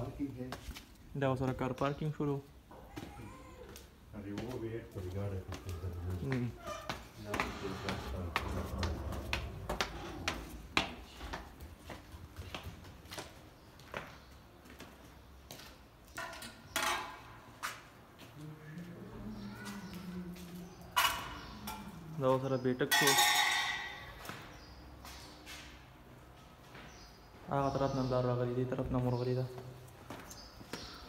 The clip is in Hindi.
पार्किंग है। देखो सारा कार पार्किंग शुरू अरे वो सारा बेटक छो आ तरफ़ नंदार वाली तरफ़ नंबर वाली था